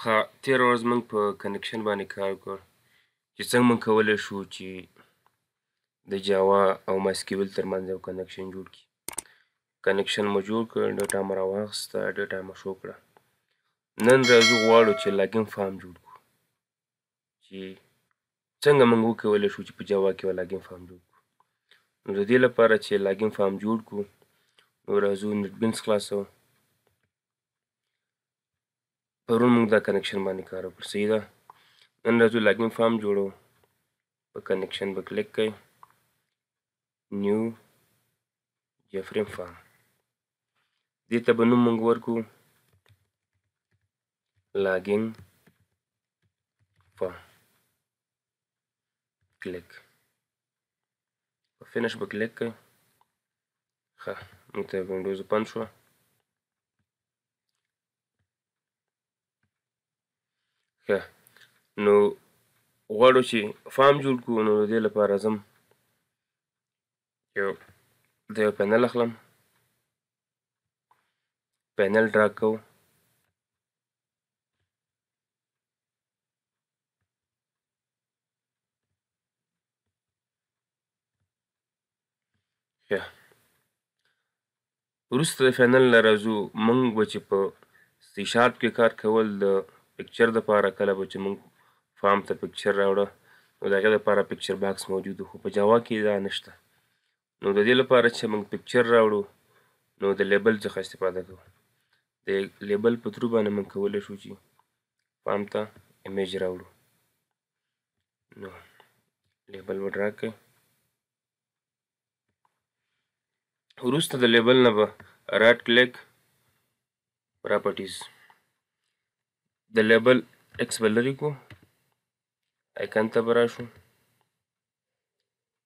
ښه تیر ورځ موږ په کنیکشن باندې کار وکړ چې څنګه موږ کولی شو چې د جاوا او ماسکیول ترمنځ یو کنیکشن جوړ کړي کنیکشن مو جوړ کړ ډیټا مو راواخیسته ډیټا مو شو کړه نن راځو غواړو چې لاګین فارم جوړ کړو چې څنګه موږ وکولی شو چې په جاوا کې یو لاګین فارم جوړ کړو نو د دې لپاره چې لاګین فارم جوړ کړو نو راځو نیټبینس خلاصو پرون موږ دا کنیکشن باندې کار وکړ صحیح ده نن راځو لاګین فارم جوړو په کنیکشن به کلیک کړئ نیو جفریم فارم دې ته به نوم موږ ورکو لاګین فارم کلیک په فینش به کلیک کړئ ښه موږ ته وینډوز اوپن شوه ښه نو غواړو چې فارم جوړ کړو نو د دې لپاره ځم یو د یو پینل اخلم پینل ډرا کوو ښه وروسته د فاینل نه راځو موږ به چې په سی شارپ کې کار کول د پکچر دپاره کله به چې موږ فارم ته پکچر راوړه نو د هغې دپاره پکچر باکس موجود خو په جاوا کې دا نشته نو د دې لپاره چې موږ پکچر راوړو نو د لیبل څخه استفاده کوو د لیبل په ترو باندې موږ کولی شو چې فارم ته امیج راوړو نو لیبل وډرا کړئ وروسته د لیبل نه به رایټ کلیک پراپرټیز د لیبل ایکس به لرې کو ایکن ته به راشو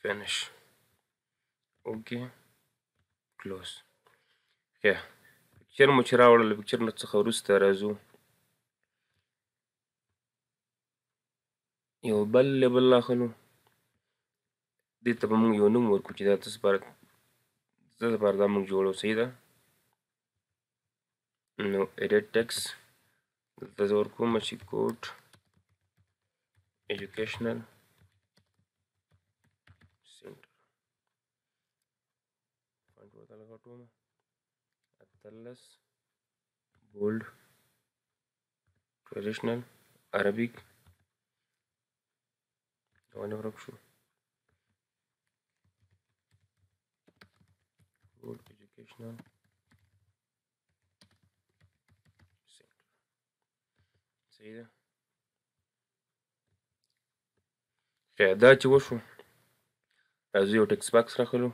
فینش اوکې کلوز خیر پکچر مو چې راوړل پکچر نه څخه وروسته راځو یو بل لیبل راخلو دې ته به موږ یو نوم ورکړو چې دا تاسو لپاره تاسو لپاره دا موږ جوړو صحیح ده نو ایډیټ ټیکس دلته زه ورکوم چې کوډ ایجوکیشنل سنټر فونټ ورته لګوم اتلس بولډ ټریډیشنل عربیک ولې ورک شو ټول ایجوکیشنل صحیح ده خیر دا چې وشو راځو یو ټکس باکس راخلو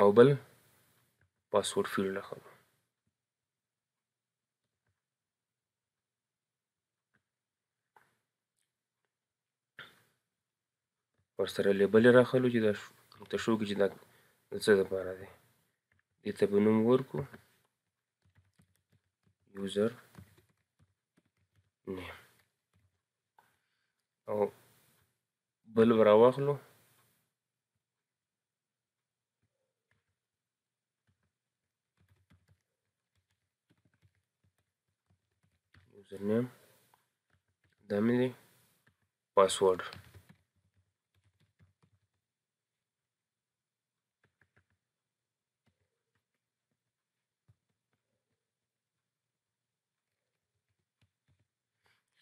او بل پاسورډ فیلډ نه خبر ور سره لیبل راخلو چې دا ته شو کې چې دا د څه لپاره دی دې ته به نوم ورکو یوزر نیم او بل را واخلو یوزر نیم دا مې دی پاسورډ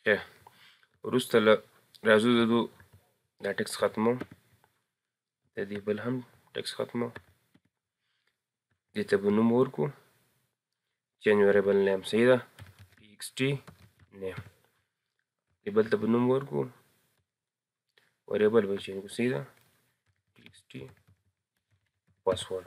ښه وروسته له راځو د دو دا ټکس ختمو د دې بل هم ټکس ختمو دې ته به نوم ورکو چینج ویریبل نیم صحیح ده پی ایکس ټي نیم دې بل ته به نوم ورکو ویریبل به چینج کو صحیح ده پی ایکس ټي پاسورډ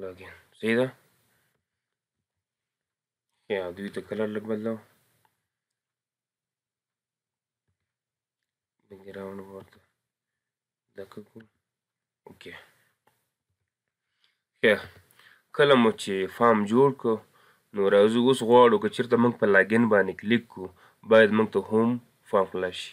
لګین صحیح ده یا دوی ته کلر لګ بدلو بګراوند ورته دکو اوکې یا کله مو چې فارم جوړ کو نو راځو اوس غواړو که چیرته موږ په لاګین باندې کلیک کو باید موږ ته هوم فارم خلاص شي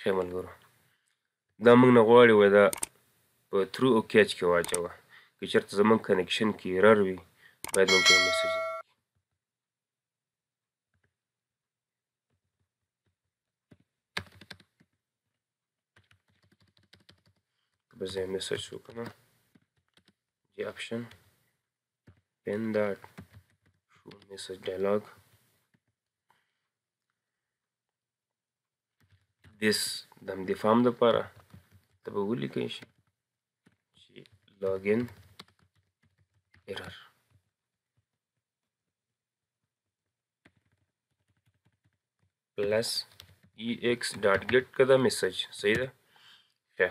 ښه ملګرو دا موږ نه غواړي وای دا په ترو او کیچ کې واچوه که چېرته زموږ کنیکشن کې ایرر وي باید موږ ته میسج به زه میسج وکړم جی اپشن پین دا شو میسج ډایلاګ دیس د همدې فارم لپاره ته به ولیکئ شي چې لاګین ایرر پلس ای ایکس ډاټ ګیټ که دا میسج صحیح ده ښه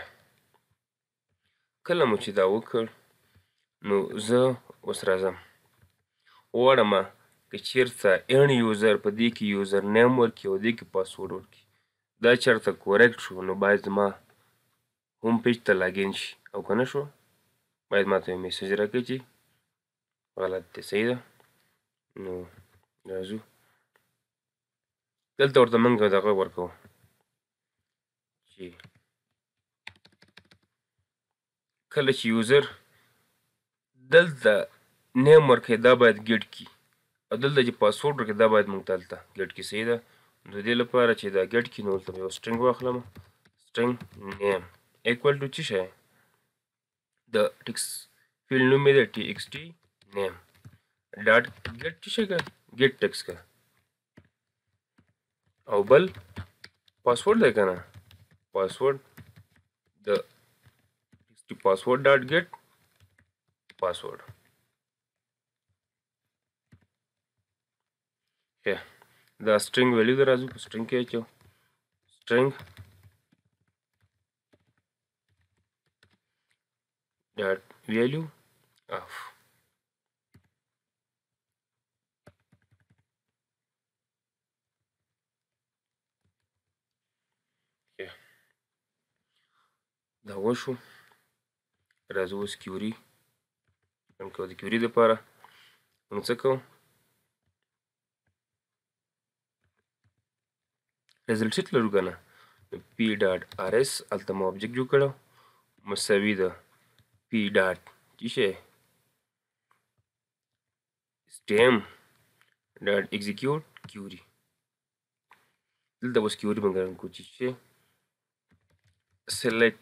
کله مو چې دا وکړ نو زه اوس راځم غواړم که چیرته ان یوزر په دې کې یوزر نیم ورکړي او دې کې پاسورډ ورکړي دا چرته کورکټ شو نو باید زما هوم پیج ته لاګین شي او که نه شو باید ما ته یو میسج راکړي چې غلط دی صحیح ده نو راځو دلته ورته موږ دغه ورکوو چې کله چې یوزر دلته نیم ورکړي دا باید ګډ کړي او دلته چې پاسورډ ورکړي دا باید موږ دلته ګډ کړي صحیح ده نو دې لپاره چې دا ګډ کړي نو دلته به یو سټرینګ واخلم سټرینګ نیم ایکوال ټو څه شی د ټیکس فیل نوم مې دی ټي ایکس ټي نیم ډاټ ګیټ چې شګه ګیټ ټیکس کا او بل پاسورډ دی کنه پاسورډ د ټیکس پاسورډ ډاټ ګیټ پاسورډ یا دا سټرینګ ویلیو درازو په سټرینګ کې اچو سټرینګ dot value of دا وشو راځو اوس کیوري هم کوو د کیوري لپاره موږ څه کوو ریزلټ شیټ لرو کنه پی ډاټ ار اس الته مو آبجیکټ جوړ کړو مساوي ده پی ډاټ چې شي سټیم ډاټ ایگزیکیوټ کیوري دلته اوس کیوري باندې رن کو چې شي سلیکټ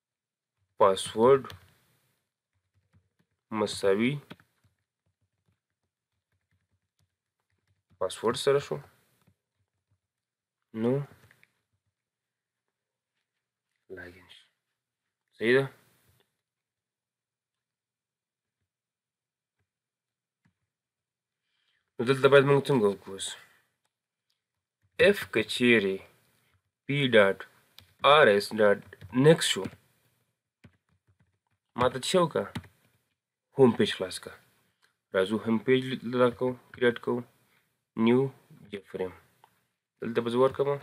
پاسورډ مساوي پاسورډ سره شو نو لاګین شو صحیح ده نو دلته باید موږ څنګه وکړو اف که چیرې پی ډاټ آر ایس ډاټ نیکسټ شو ما ته څه وکړه هوم پیج خلاص کړه راځو هوم پیج لږ کوو کریټ کوو نیو جی فریم دلته به زه ورکړم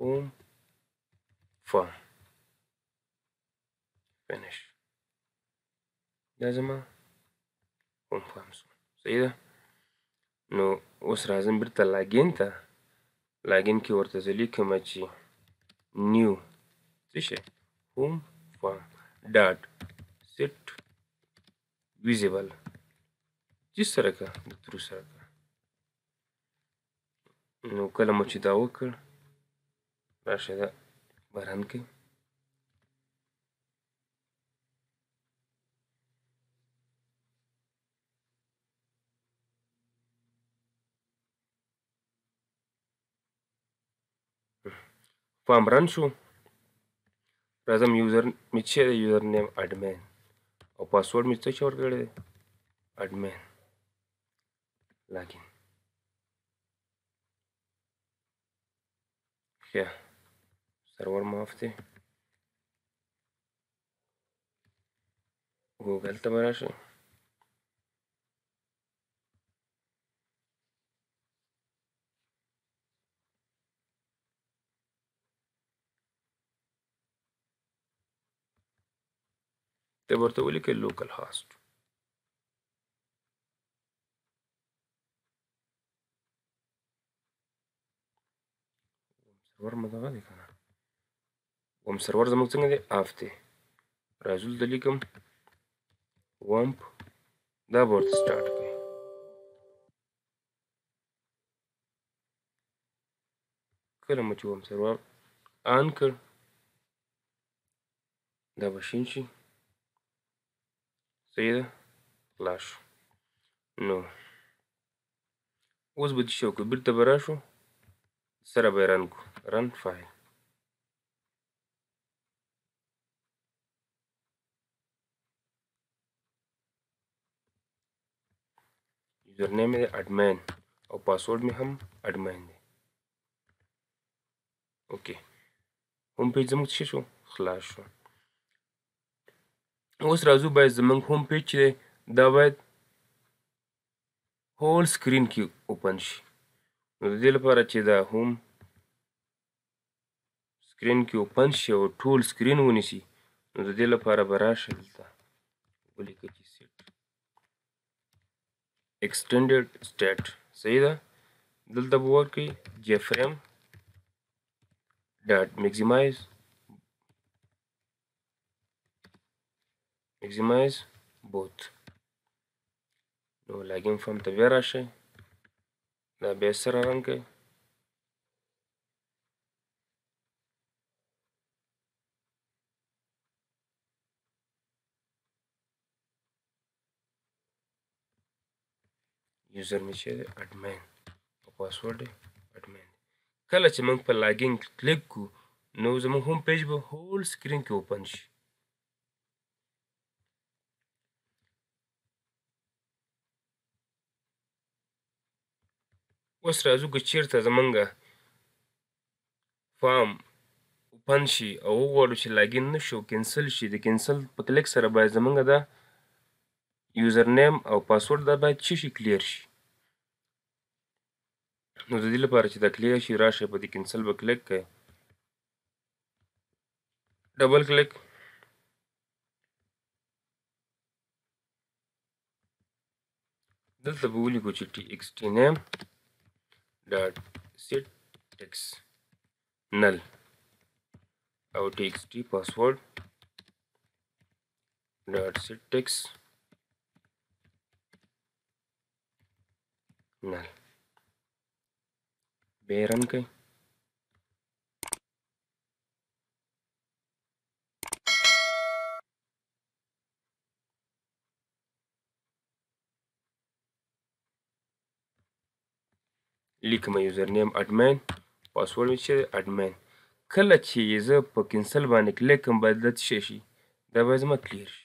هوم فارم فینش دا زما هوم فارم شو صحیح ده نو اوس راځم بیرته لاګین ته لاګین کې ورته زه لیکم چې نیو څه شی هوم فارم ډاټ سیټ ویزیبل چې سره که د ترو سره که نو کله مو چې دا وکړ راشه دا برهن کې فارم رن شو راځم یوزر مې چې دی یوزر نیم اډمین او پاسورډ مې څه چې ورکړی دی اډمین لاګین خیا سرور معاف دی ګوګل ته به راشئ ته ورته ولیکې لوکل هاست سرور مو دغه دی که نه وم سرور زموږ څنګه دی آف دی راځو دلته لیکم ومپ دا به ورته سټارټ کړي کله مو چې وم سرور آن کړ دا به شین شي صحیح ده خلاص شو نو اوس به څه وکړو بیرته به راشو سره به رن کو رن فایل یوزر نیم دی اډمین او پاسورډ می هم اډمین دی اوکې هوم پیج زموږ څه شو خلاص شو اوس راځو باید زمونږ هوم پیج چې دی دا باید هول سکرین کې اوپن شي نو د دې لپاره چې دا هوم سکرین کې اوپن شي او ټول سکرین ونیسي نو د دې لپاره به راشئ دلته ولیکئ چې سیټ ایکسټینډډ سټیټ صحیح ده دلته به ورکړئ جیفریم ډاټ میکسیمایز مکسیمایز بوت نو لاګین فارم ته بیا راشئ دا بیا سره رن کړئ یوزر مې چې دی اډمین او پاسورډ یې اډمین کله چې موږ په لاګین کلیک کو نو زموږ هوم پیج به هول سکرین کې اوپن شي اوس راځو که چیرته زمونږ فارم اوپن شي او وغواړو چې لاګین نشو کینسل شي د کینسل په کلیک سره باید زمونږ دا یوزر نیم او پاسورډ دا باید چی شي کلیر شي نو د دې لپاره چې دا کلیر شي راشه په دې کینسل به کلیک کړئ ډبل کلیک دلته به ولیکو چې ټي ایکس ټي نیم ډاټ سیټ ټیکس نل او ټي ایکس ټي پاسورډ ډاټ سیټ ټیکس نل به رن کړئ لیکم یوزرنیم اډمین پاسورډ مې چې اډمین کله چې زه په کینسل باندې کلیک کوم باید دا څه شي دا به زما کلیر شي